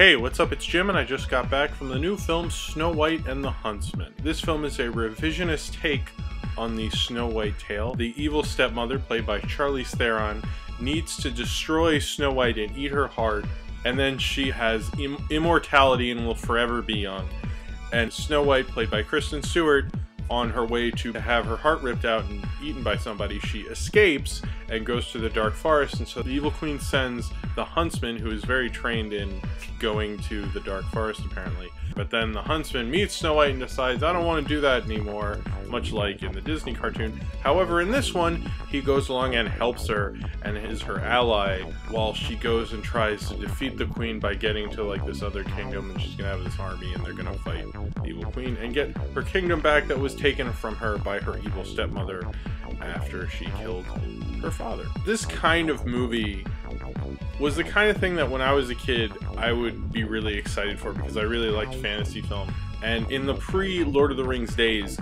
Hey, what's up? It's Jim, and I just got back from the new film Snow White and the Huntsman. This film is a revisionist take on the Snow White tale. The evil stepmother, played by Charlize Theron, needs to destroy Snow White and eat her heart, and then she has Im immortality and will forever be young. And Snow White, played by Kristen Stewart, on her way to have her heart ripped out and eaten by somebody, she escapes and goes to the Dark Forest. And so the Evil Queen sends the huntsman, who is very trained in going to the Dark Forest, apparently. But then the huntsman meets Snow White and decides, I don't want to do that anymore, much like in the Disney cartoon. However, in this one, he goes along and helps her and is her ally while she goes and tries to defeat the queen by getting to like this other kingdom and she's gonna have this army and they're gonna fight the evil queen and get her kingdom back that was taken from her by her evil stepmother after she killed her father. This kind of movie was the kind of thing that when I was a kid I would be really excited for because I really liked fantasy film. And in the pre Lord of the Rings days,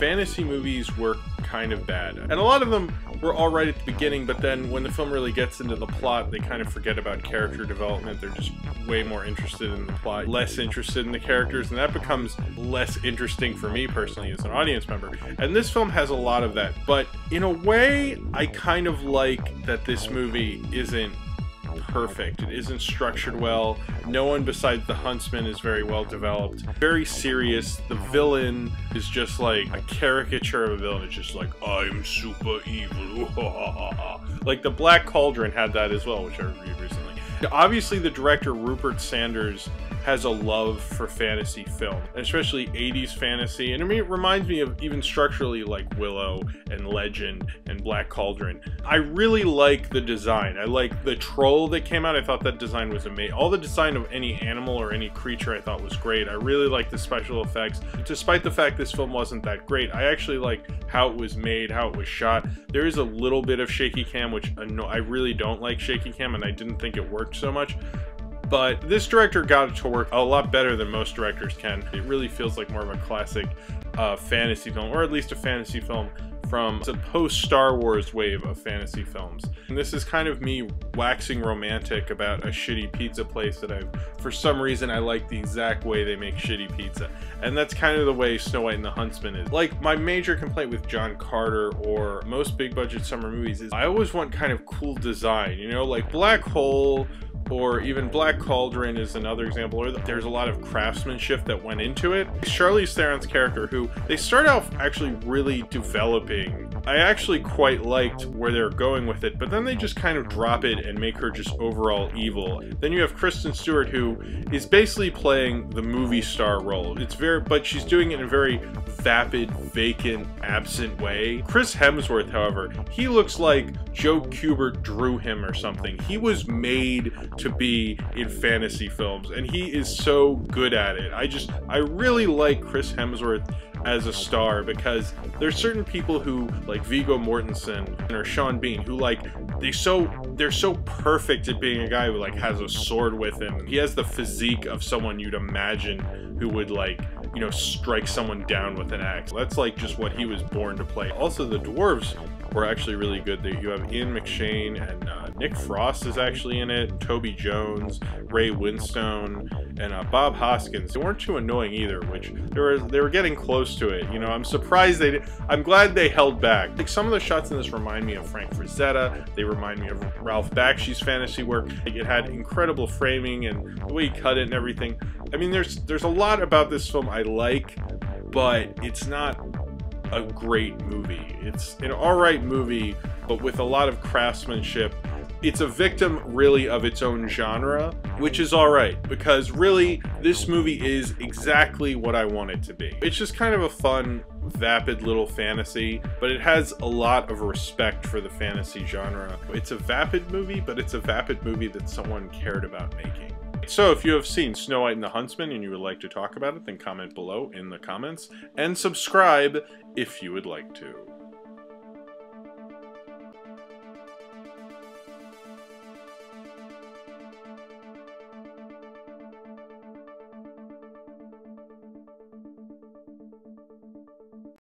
fantasy movies were kind of bad. And a lot of them were alright at the beginning, but then when the film really gets into the plot, they kind of forget about character development. They're just way more interested in the plot, less interested in the characters, and that becomes less interesting for me personally as an audience member. And this film has a lot of that, but in a way, I kind of like that this movie isn't perfect. It isn't structured well. No one besides the huntsman is very well developed. Very serious. The villain is just like a caricature of a villain. It's just like, I'm super evil. like the Black Cauldron had that as well, which I reviewed recently. Obviously, the director Rupert Sanders has a love for fantasy film, especially 80s fantasy. And it reminds me of even structurally like Willow and Legend and Black Cauldron. I really like the design. I like the troll that came out. I thought that design was amazing. All the design of any animal or any creature I thought was great. I really like the special effects. Despite the fact this film wasn't that great, I actually like how it was made, how it was shot. There is a little bit of shaky cam, which I really don't like shaky cam, and I didn't think it worked so much but this director got it to work a lot better than most directors can. It really feels like more of a classic uh, fantasy film, or at least a fantasy film from the post-Star Wars wave of fantasy films. And this is kind of me waxing romantic about a shitty pizza place that I've, for some reason, I like the exact way they make shitty pizza. And that's kind of the way Snow White and the Huntsman is. Like, my major complaint with John Carter or most big-budget summer movies is I always want kind of cool design, you know, like Black Hole or even Black Cauldron is another example there's a lot of craftsmanship that went into it. Charlize Theron's character, who they start off actually really developing. I actually quite liked where they're going with it, but then they just kind of drop it and make her just overall evil. Then you have Kristen Stewart, who is basically playing the movie star role. It's very, but she's doing it in a very vapid, vacant, absent way. Chris Hemsworth, however, he looks like Joe Kubert drew him or something. He was made to be in fantasy films, and he is so good at it. I just, I really like Chris Hemsworth as a star because there's certain people who like Viggo Mortensen or Sean Bean who like they so they're so perfect at being a guy who like has a sword with him. He has the physique of someone you'd imagine who would like you know strike someone down with an axe. That's like just what he was born to play. Also the dwarves were actually really good. There. You have Ian McShane and uh, Nick Frost is actually in it, Toby Jones, Ray Winstone, and uh, Bob Hoskins. They weren't too annoying either, which they were they were getting close to it. You know, I'm surprised they. Did, I'm glad they held back. Like some of the shots in this remind me of Frank Frazetta. They remind me of Ralph Bakshi's fantasy work. Like it had incredible framing and the way he cut it and everything. I mean, there's there's a lot about this film I like, but it's not a great movie. It's an alright movie, but with a lot of craftsmanship. It's a victim, really, of its own genre, which is alright, because really, this movie is exactly what I want it to be. It's just kind of a fun, vapid little fantasy, but it has a lot of respect for the fantasy genre. It's a vapid movie, but it's a vapid movie that someone cared about making. So if you have seen Snow White and the Huntsman and you would like to talk about it, then comment below in the comments, and subscribe if you would like to.